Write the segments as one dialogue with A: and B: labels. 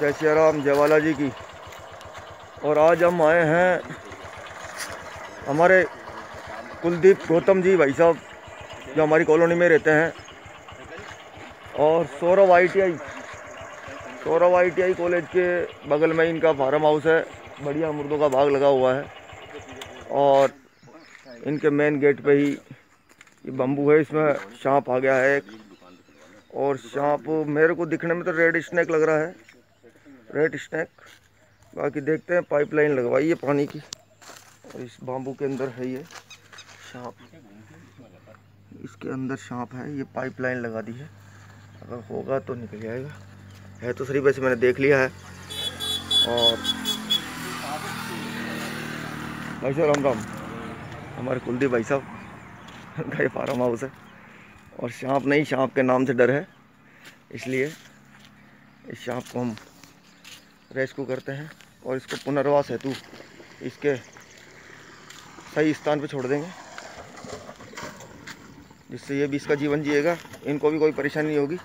A: जय श्री राम जयवाला जी की। और आज हम आए हैं हमारे कुलदीप गौतम जी भाई साहब, जो हमारी कॉलोनी में रहते हैं। और Saurabh I T I, Saurabh I T I college के बगल में इनका फार्म हाउस है। बढ़िया मुर्दों का भाग लगा हुआ है। और इनके मेन गेट पे ही ये बम्बू है, इसमें सांप आ गया है एक। और सांप मेरे को दिखने में तो रेड स्नैक लग रहा है। रेड स्नैक बाकी देखते हैं, पाइपलाइन लगवाई है पानी की। और इस बाम्बू के अंदर है ये सांप इसके अंदर सांप है, ये पाइपलाइन लगा दी है। अगर होगा तो निकल जाएगा। है तो सही वैसे मैंने देख लिया है। और भाई साहब, राम राम। हमारे कुलदीप भाई साहब, उनका ये फार्म हाउस है। और सांप नहीं सांप के नाम से डर है। इसलिए इस सांप को हम रेस्क्यू करते हैं और इसको पुनर्वास हेतु इसके सही स्थान पर छोड़ देंगे, जिससे ये भी इसका जीवन जिएगा। इनको भी कोई परेशानी नहीं होगी।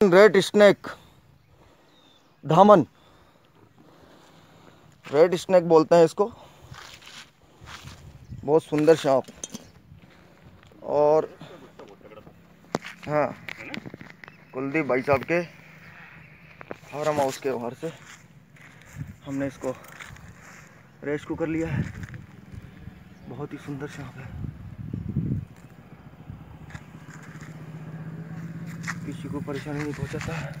A: रेड स्नैक धामन। रेड स्नैक बोलते हैं इसको। बहुत सुंदर सांप। और हाँ। कुलदीप भाई साहब के फार्म हाउस के बाहर से हमने इसको रेस्क्यू कर लिया है। बहुत ही सुंदर सांप है। किसी को परेशानी नहीं पहुंचाता है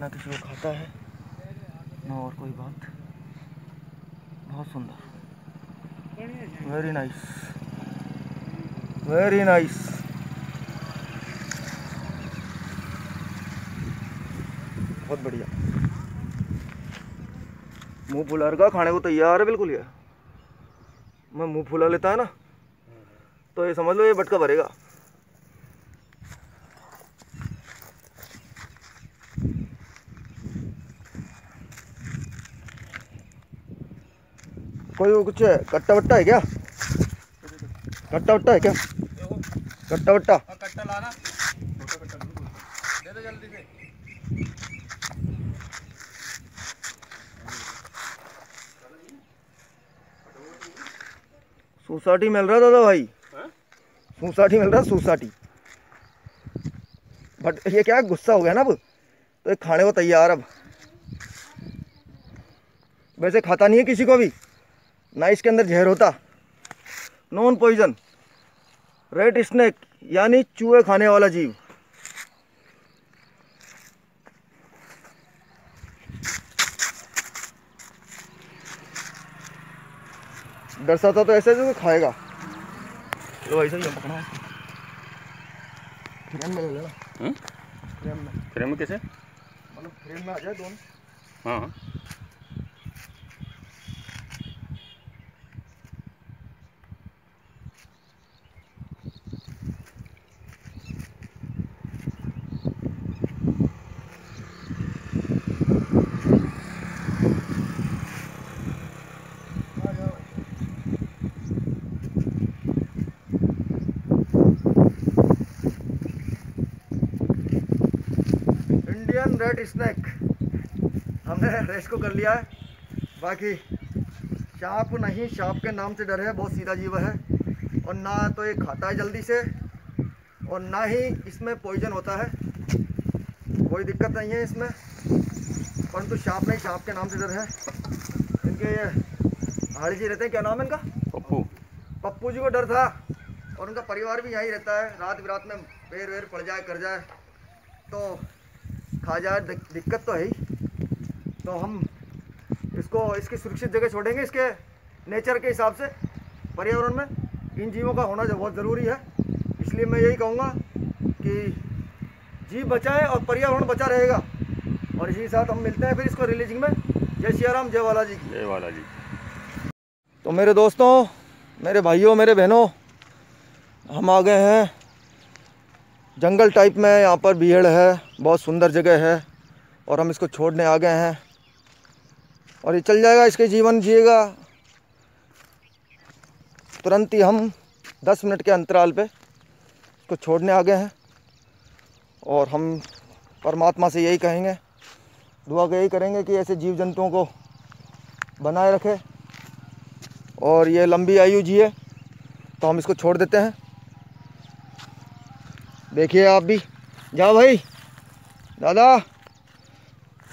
A: ना किसी को खाता है, ना और कोई बात। बहुत सुंदर। वेरी नाइस वेरी नाइस बहुत बढ़िया। मुँह फुला का खाने को तैयार है, बिल्कुल ये मैं मुँह फुला लेता है ना तो ये समझ लो ये बटका भरेगा। कोई कुछ कट्टा वट्टा है क्या? कट्टा वट्टा है क्या? कट्टा वट्टा।
B: कट्टा लाना दे दो जल्दी से।
A: सोसाइटी मिल रहा दादा भाई? सोसाटी मिल रहा सोसाटी। बट ये क्या गुस्सा हो गया ना अब? तो ये खाने को तैयार अब। वैसे खाता नहीं है किसी को भी। ना इसके अंदर जहर होता। Non poison. रेड स्नैक यानी चूहे खाने वाला जीव। दर्शाता तो ऐसा जो खाएगा। तो ऐसा ही ये पकड़ा। फ्रेम में ले लेना।
B: हम्म?
A: फ्रेम में।
B: फ्रेम में कैसे?
A: मतलब फ्रेम में आ जाए दोनों।
B: हाँ हाँ
A: इंडियन रेड स्नैक हमने रेस्क्यू कर लिया है। बाकी सांप नहीं सांप के नाम से डर है बहुत सीधा जीव है। और ना तो ये खाता है जल्दी से और ना ही इसमें पॉइजन होता है। कोई दिक्कत नहीं है इसमें। परंतु सांप नहीं सांप के नाम से डर है। इनके ये हाड़ी जी रहते हैं क्या नाम है इनका?
B: पप्पू।
A: पप्पू जी को डर था और उनका परिवार भी यहीं रहता है। रात बिरात में पैर वेर पड़ जाए कर जाए। तो खा जाए दिक्कत तो है ही। तो हम इसको इसकी सुरक्षित जगह छोड़ेंगे इसके नेचर के हिसाब से। पर्यावरण में इन जीवों का होना बहुत ज़रूरी है। इसलिए मैं यही कहूँगा कि जीव बचाए और पर्यावरण बचा रहेगा। और इसी के साथ हम मिलते हैं फिर इसको रिलीजिंग में। जय सिया राम जय वाला जी
B: जय वाला जी
A: तो मेरे दोस्तों मेरे भाइयों मेरे बहनों हम आ गए हैं जंगल टाइप में यहाँ पर भीड़ है, बहुत सुंदर जगह है और हम इसको छोड़ने आ गए हैं। और ये चल जाएगा, इसके जीवन जिएगा। तुरंत ही हम 10 मिनट के अंतराल पे इसको छोड़ने आ गए हैं और हम परमात्मा से यही कहेंगे, दुआ यही करेंगे कि ऐसे जीव जंतुओं को बनाए रखे और ये लंबी आयु जिए तो हम इसको छोड़ देते हैं। देखिए आप भी। जाओ भाई। दादा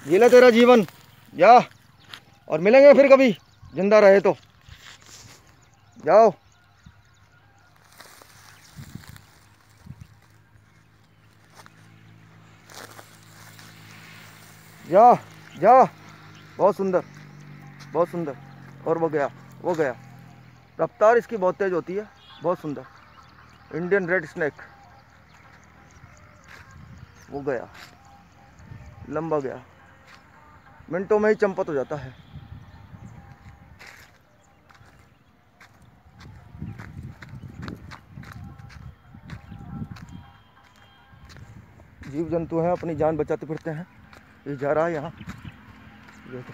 A: ये ले तेरा जीवन। जा। और मिलेंगे फिर कभी। ज़िंदा रहे तो। जाओ। जा जा। बहुत सुंदर। बहुत सुंदर। और वो गया वो गया। रफ्तार इसकी बहुत तेज़ होती है। बहुत सुंदर। इंडियन रेड स्नैक वो गया। लंबा गया। मिनटों में ही चंपत हो जाता है। जीव जंतु हैं, अपनी जान बचाते फिरते हैं। ये जा रहा है यहाँ। ये तो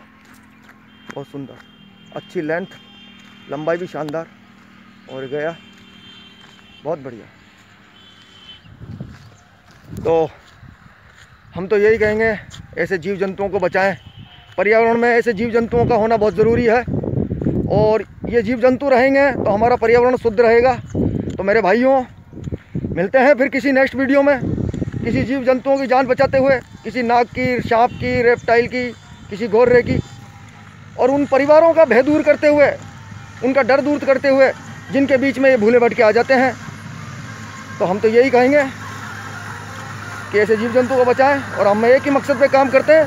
A: बहुत सुंदर, अच्छी लेंथ लंबाई भी शानदार, और गया। बहुत बढ़िया। तो हम तो यही कहेंगे, ऐसे जीव जंतुओं को बचाएँ। पर्यावरण में ऐसे जीव जंतुओं का होना बहुत ज़रूरी है। और ये जीव जंतु रहेंगे तो हमारा पर्यावरण शुद्ध रहेगा। तो मेरे भाइयों, मिलते हैं फिर किसी नेक्स्ट वीडियो में। किसी जीव जंतुओं की जान बचाते हुए, किसी नाग की, सांप की रेप्टाइल की, किसी गोर्रे की। और उन परिवारों का भय दूर करते हुए, उनका डर दूर करते हुए, जिनके बीच में ये भूले भटके आ जाते हैं। तो हम तो यही कहेंगे कि ऐसे जीव जंतु को बचाएँ और हम एक ही मकसद पे काम करते हैं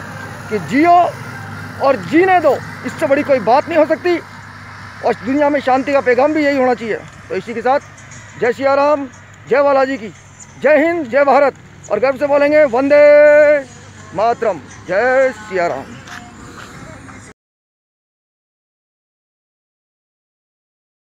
A: कि जियो और जीने दो। इससे बड़ी कोई बात नहीं हो सकती और दुनिया में शांति का पैगाम भी यही होना चाहिए। तो इसी के साथ जय सिया राम, जय बालाजी की, जय हिंद, जय भारत। और गर्व से बोलेंगे, वंदे मातरम, जय सिया राम।